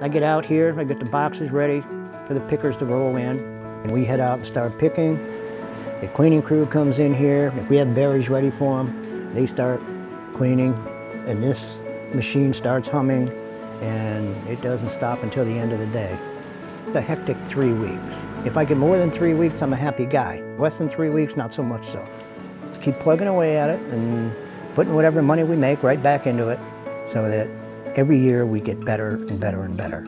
I get out here, I get the boxes ready for the pickers to roll in, and we head out and start picking. The cleaning crew comes in here. If we have berries ready for them, they start cleaning, and this machine starts humming, and it doesn't stop until the end of the day. A hectic three weeks. If I get more than three weeks, I'm a happy guy. Less than three weeks, not so much so. Let's keep plugging away at it and putting whatever money we make right back into it so that every year we get better and better and better.